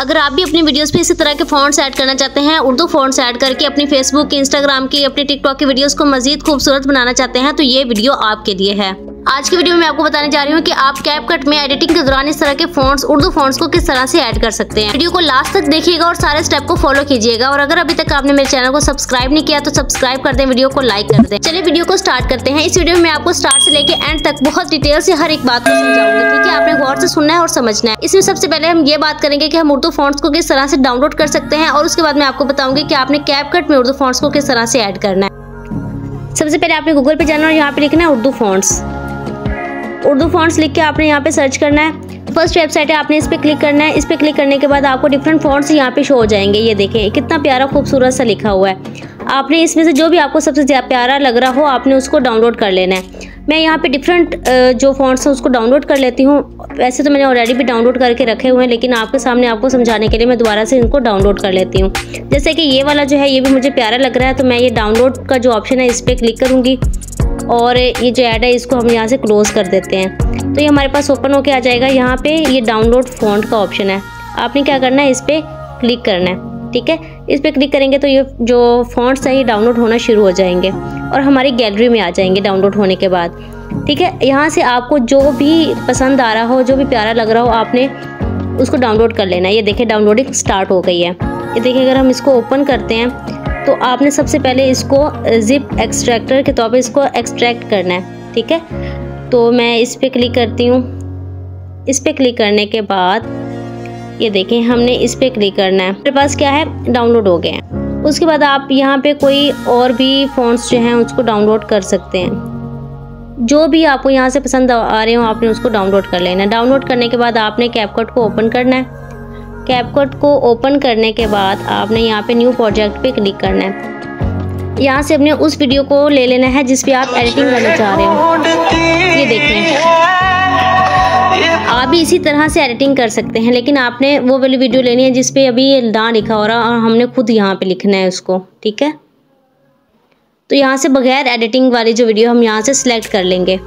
अगर आप भी अपनी वीडियोस पे इसी तरह के फॉन्ट्स ऐड करना चाहते हैं, उर्दू फॉन्ट्स ऐड करके अपनी फेसबुक इंस्टाग्राम की, अपनी टिकटॉक की वीडियोस को मजीद खूबसूरत बनाना चाहते हैं तो ये वीडियो आपके लिए है। आज की वीडियो में आपको बताने जा रही हूँ कि आप कैपकट में एडिटिंग के दौरान इस तरह के फॉन्ट्स उर्दू फॉन्ट्स को किस तरह से ऐड कर सकते हैं। वीडियो को लास्ट तक देखिएगा और सारे स्टेप को फॉलो कीजिएगा। और अगर अभी तक आपने मेरे चैनल को सब्सक्राइब नहीं किया तो सब्सक्राइब कर दें, वीडियो को लाइक कर दें। चलिए वीडियो को स्टार्ट करते हैं। इस वीडियो में आपको स्टार्ट से लेके एंड तक बहुत डिटेल से हर एक बात को समझाऊँगी। ठीक है, आपने गौर से सुनना है और समझना है। इसमें सबसे पहले हम ये बात करेंगे की हम उर्दू फॉन्ट्स को किस तरह से डाउनलोड कर सकते हैं और उसके बाद मैं आपको बताऊँगी की आपने कैपकट में उर्दू फॉन्ट्स को किस तरह से ऐड करना है। सबसे पहले आपने गूगल पे जाना और यहाँ पे लिखना है उर्दू फॉन्ट्स उर्दू फॉन्ट्स लिख के आपने यहाँ पे सर्च करना है। फ़र्स्ट वेबसाइट है, आपने इस पर क्लिक करना है। इस पर क्लिक करने के बाद आपको डिफरेंट फॉन्ट्स यहाँ पे शो हो जाएँगे। ये देखें कितना प्यारा खूबसूरत सा लिखा हुआ है। आपने इसमें से जो भी आपको सबसे प्यारा लग रहा हो, आपने उसको डाउनलोड कर लेना है। मैं यहाँ पे डिफरेंट जो फॉन्ट्स हैं उसको डाउनलोड कर लेती हूँ। वैसे तो मैंने ऑलरेडी भी डाउनलोड करके रखे हुए हैं, लेकिन आपके सामने आपको समझाने के लिए मैं दोबारा से इनको डाउनलोड कर लेती हूँ। जैसे कि ये वाला जो है, ये भी मुझे प्यारा लग रहा है तो मैं ये डाउनलोड का जो ऑप्शन है, इस पर क्लिक करूँगी। और ये जो ऐड है, इसको हम यहाँ से क्लोज़ कर देते हैं। तो ये हमारे पास ओपन होके आ जाएगा। यहाँ पे ये डाउनलोड फॉन्ट का ऑप्शन है। आपने क्या करना है? इस पर क्लिक करना है। ठीक है? इस पर क्लिक करेंगे तो ये जो फॉन्ट्स हैं, ये डाउनलोड होना शुरू हो जाएँगे और हमारी गैलरी में आ जाएँगे डाउनलोड होने के बाद। ठीक है? यहाँ से आपको जो भी पसंद आ रहा हो, जो भी प्यारा लग रहा हो, आपने उसको डाउनलोड कर लेना है। ये देखिए डाउनलोडिंग स्टार्ट हो गई है। ये देखिए, अगर हम इसको ओपन करते हैं तो आपने सबसे पहले इसको जिप एक्सट्रैक्टर के तौर पर इसको एक्सट्रैक्ट करना है, ठीक है? तो मैं इस पर क्लिक करती हूँ। इस पर क्लिक करने के बाद, ये देखें, हमने इस पर क्लिक करना है। मेरे पास क्या है? डाउनलोड हो गए हैं। उसके बाद आप यहाँ पे कोई और भी फ़ोन्स जो हैं, उसको डाउनलोड कर सकते हैं। जो भी आपको यहाँ से पसंद आ रहे हो, आपने उसको डाउनलोड कर लेना है। डाउनलोड करने के बाद आपने कैपकट को ओपन करना है। कैपकट को ओपन करने के बाद आपने यहाँ पे न्यू प्रोजेक्ट पे क्लिक करना है। यहाँ से अपने उस वीडियो को ले लेना है जिस पे आप एडिटिंग करना चाह रहे हो। ये देखें। आप भी इसी तरह से एडिटिंग कर सकते हैं, लेकिन आपने वो वाली वीडियो लेनी है जिसपे अभी ना लिखा हो रहा और हमने खुद यहाँ पे लिखना है उसको, ठीक है? तो यहाँ से बगैर एडिटिंग वाली जो वीडियो हम यहाँ से सिलेक्ट कर लेंगे।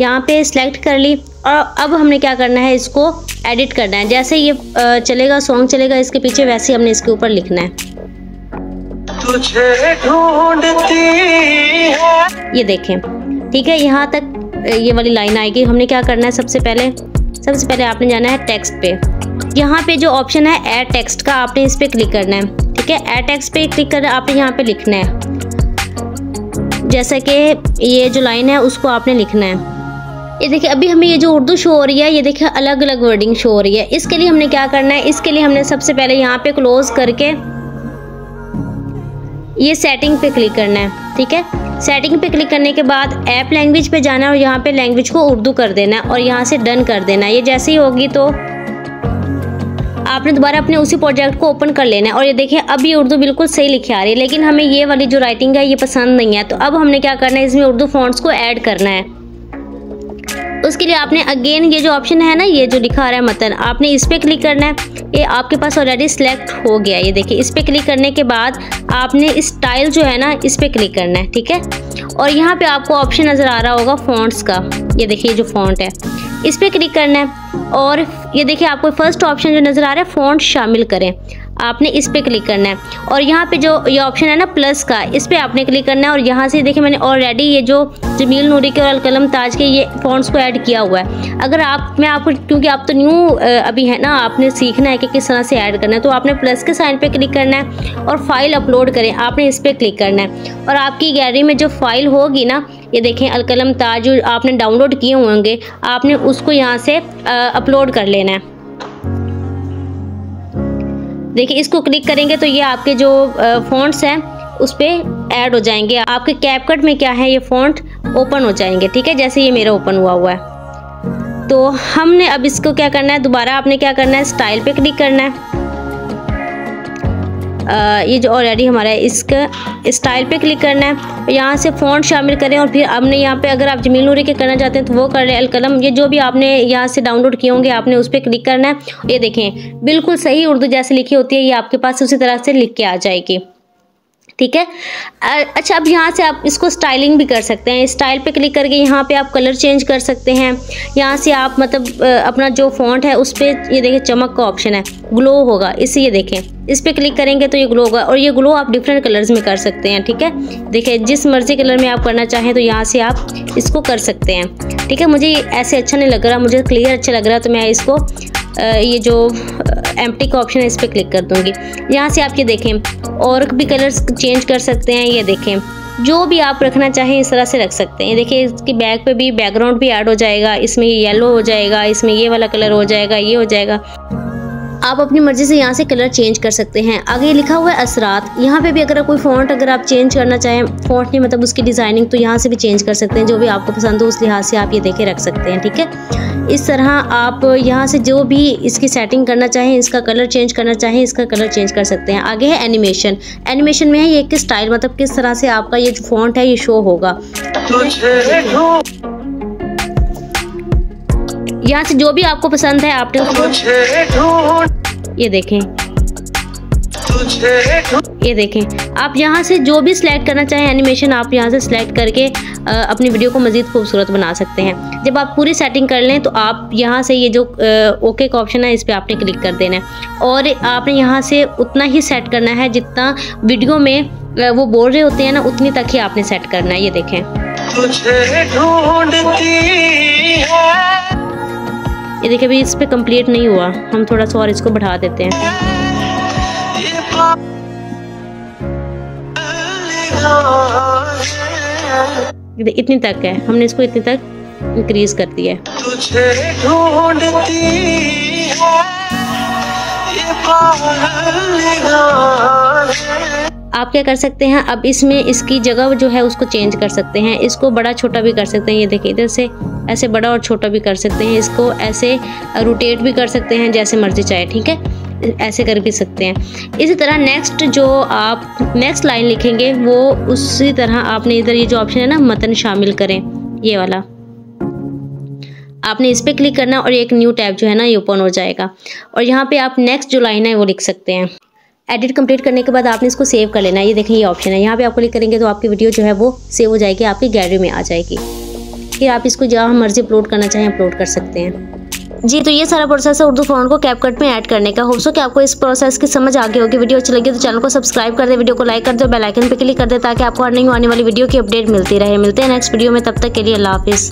यहाँ पे सिलेक्ट कर ली। और अब हमने क्या करना है इसको एडिट करना है। जैसे ये चलेगा सॉन्ग चलेगा इसके पीछे वैसे हमने इसके ऊपर लिखना है। तुझे ढूंढती है। ये देखें ठीक है यहाँ तक ये वाली लाइन आएगी। हमने क्या करना है सबसे पहले सबसे पहले आपने जाना है टेक्स्ट पे। यहाँ पे जो ऑप्शन है एड टेक्स्ट का आपने इस पर क्लिक करना है ठीक है? एड टेक्स्ट पे क्लिक करना आपने यहाँ पे लिखना है। जैसा कि ये जो लाइन है उसको आपने लिखना है। ये देखिए, अभी हमें ये जो उर्दू शो हो रही है, ये देखिए अलग अलग वर्डिंग शो हो रही है। इसके लिए हमने क्या करना है? इसके लिए हमने सबसे पहले यहाँ पे क्लोज करके ये सेटिंग पे क्लिक करना है, ठीक है? सेटिंग पे क्लिक करने के बाद ऐप लैंग्वेज पे जाना है और यहाँ पे लैंग्वेज को उर्दू कर देना है और यहाँ से डन कर देना है। ये जैसे ही होगी तो आपने दोबारा अपने उसी प्रोजेक्ट को ओपन कर लेना है। और ये देखिए, अब ये उर्दू बिल्कुल सही लिखी आ रही है, लेकिन हमें ये वाली जो राइटिंग है, ये पसंद नहीं है। तो अब हमने क्या करना है? इसमें उर्दू फॉन्ट्स को ऐड करना है। उसके लिए आपने अगेन ये जो ऑप्शन है ना, ये जो लिखा रहा है मतन आपने इस पर क्लिक करना है। ये आपके पास ऑलरेडी सिलेक्ट हो गया ये देखिए, इस पर क्लिक करने के बाद आपने स्टाइल जो है ना, इस पर क्लिक करना है, ठीक है? और यहाँ पे आपको ऑप्शन नज़र आ रहा होगा फॉन्ट्स का। ये देखिए जो फॉन्ट है, इस पर क्लिक करना है। और ये देखिए, आपको फ़र्स्ट ऑप्शन जो नज़र आ रहा है फॉन्ट शामिल करें। आपने इस पर क्लिक करना है। और यहाँ पे जो ये ऑप्शन है ना, प्लस का, इस पर आपने क्लिक करना है और यहाँ से देखिए मैंने ऑलरेडी ये जो जमील नूरी के और अलकलम ताज के ये फॉन्ट्स को ऐड किया हुआ है। अगर आप, मैं आपको, क्योंकि आप तो न्यू अभी है ना, आपने सीखना है कि किस तरह से ऐड करना है तो आपने प्लस के साइन पर क्लिक करना है और फ़ाइल अपलोड करें। आपने इस पर क्लिक करना है। और आपकी गैलरी में जो फ़ाइल होगी ना, ये देखें, अलकलम ताज आपने डाउनलोड किए होंगे, आपने उसको यहाँ से अपलोड कर लेना है। देखिए, इसको क्लिक करेंगे तो ये आपके जो फ़ॉन्ट्स हैं, उस पर ऐड हो जाएँगे। आपके कैपकट में क्या है, ये फ़ॉन्ट ओपन हो जाएँगे, ठीक है? जैसे ये मेरा ओपन हुआ हुआ है। तो हमने अब इसको क्या करना है? दोबारा आपने क्या करना है? स्टाइल पे क्लिक करना है। ये जो ऑलरेडी हमारा है, इसका स्टाइल पे क्लिक करना है। यहाँ से फ़ॉन्ट शामिल करें और फिर आपने यहाँ पे अगर आप जमील नूरी के करना चाहते हैं तो वो कर लें अलकलम ये जो भी आपने यहाँ से डाउनलोड किए होंगे, आपने उस पर क्लिक करना है। ये देखें, बिल्कुल सही उर्दू जैसे लिखी होती है, ये आपके पास उसी तरह से लिख के आ जाएगी। ठीक है? अच्छा अब यहाँ से आप इसको स्टाइलिंग भी कर सकते हैं। स्टाइल पे क्लिक करके यहाँ पे आप कलर चेंज कर सकते हैं। यहाँ से आप मतलब अपना जो फॉन्ट है उस पर ये देखें चमक का ऑप्शन है। ग्लो होगा। इसे ये देखें। इस पर क्लिक करेंगे तो ये ग्लो होगा और ये ग्लो आप डिफरेंट कलर्स में कर सकते हैं, ठीक है? देखिए, जिस मर्ज़ी कलर में आप करना चाहें तो यहाँ से आप इसको कर सकते हैं। ठीक है? मुझे ऐसे अच्छा नहीं लग रहा। मुझे क्लियर अच्छा लग रहा तो मैं इसको ये जो एम्प्टी का ऑप्शन है, इस पर क्लिक कर दूँगी। यहाँ से आप ये देखें, और भी कलर्स चेंज कर सकते हैं, ये देखें। जो भी आप रखना चाहें, इस तरह से रख सकते हैं। देखिए, इसकी बैग पे भी बैकग्राउंड भी ऐड हो जाएगा, इसमें ये येलो हो जाएगा, इसमें ये वाला कलर हो जाएगा, ये हो जाएगा। आप अपनी मर्ज़ी से यहाँ से कलर चेंज कर सकते हैं। आगे लिखा हुआ है असरात। यहाँ पे भी अगर कोई फ़ॉन्ट अगर आप चेंज करना चाहें फ़ॉन्ट नहीं मतलब उसकी डिज़ाइनिंग तो यहाँ से भी चेंज कर सकते हैं, जो भी आपको पसंद हो, उस लिहाज से आप ये देखे रख सकते हैं, ठीक है? इस तरह आप यहाँ से जो भी इसकी सेटिंग करना चाहें, इसका कलर चेंज करना चाहें, इसका कलर चेंज कर सकते हैं। आगे है एनिमेशन एनिमेशन में है ये किस स्टाइल मतलब किस तरह से आपका ये जो फॉन्ट है, ये शो होगा। यहाँ से जो भी आपको पसंद है आपने ये देखें। ये देखें। आप यहाँ से जो भी सिलेक्ट करना चाहें एनिमेशन आप यहाँ से सिलेक्ट करके अपनी वीडियो को मज़ीद खूबसूरत बना सकते हैं। जब आप पूरी सेटिंग कर लें तो आप यहाँ से ये जो ओके का ऑप्शन है इस पर आपने क्लिक कर देना है। और आपने यहाँ से उतना ही सेट करना है जितना वीडियो में वो बोल रहे होते हैं ना उतनी तक ही आपने सेट करना है। ये देखें। ये देखिए अभी इस पर कंप्लीट नहीं हुआ। हम थोड़ा सा और इसको बढ़ा देते हैं। दे- इतनी तक है। हमने इसको इतनी तक इंक्रीज कर दिया है। आप क्या कर सकते हैं? अब इसमें इसकी जगह जो है उसको चेंज कर सकते हैं। इसको बड़ा छोटा भी कर सकते हैं। ये देखिए इधर से ऐसे बड़ा और छोटा भी कर सकते हैं। इसको ऐसे रोटेट भी कर सकते हैं जैसे मर्ज़ी चाहे ठीक है? ऐसे कर भी सकते हैं। इसी तरह नेक्स्ट जो आप नेक्स्ट लाइन लिखेंगे, वो उसी तरह आपने इधर ये जो ऑप्शन है ना मतन शामिल करें, ये वाला। आपने इस पर क्लिक करना और एक न्यू टैब जो है ना, ये ओपन हो जाएगा। और यहाँ पे आप नेक्स्ट जो लाइन है, वो लिख सकते हैं। एडिट कंप्लीट करने के बाद आपने इसको सेव कर लेना है। ये देखें, ये ऑप्शन है। यहाँ पे आपको क्लिक करेंगे तो आपकी वीडियो जो है, वो सेव हो जाएगी, आपकी गैलरी में आ जाएगी। फिर आप इसको जहाँ मर्ज़ी अपलोड करना चाहें अपलोड कर सकते हैं। जी तो ये सारा प्रोसेस है उर्दू फ़ॉन्ट को कैपकट में ऐड करने का। होप्सो कि आपको इस प्रोसेस की समझ आ गई होगी। वीडियो अच्छी लगी तो चैनल को सब्सक्राइब कर दे वीडियो को लाइक कर दे बेलाइकन पर क्लिक कर दे ताकि आपको हर नई आने वाली वीडियो की अपडेट मिलती रहे। मिलते हैं नेक्स्ट वीडियो में, तब तक के लिए अल्लाह हाफिज़।